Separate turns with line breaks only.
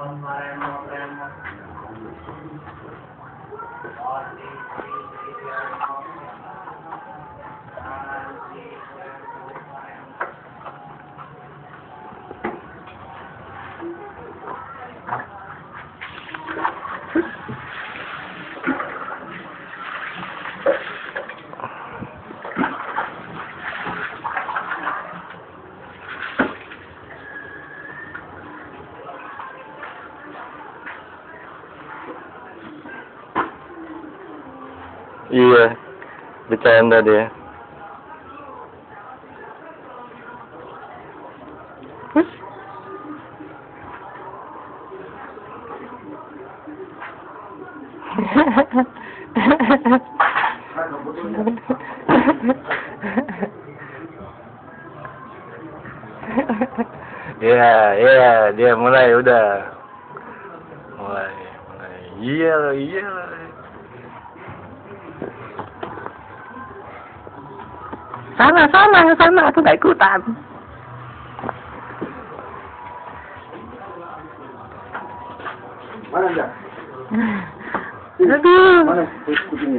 Thank you.
Iya, bercanda dia. Iya, iya, dia mulai udah. Mulai, mulai. Iya iya Sana, sana, sana, aku gak ikutan.
Mana dia?
Aduh.
Mana kucingnya?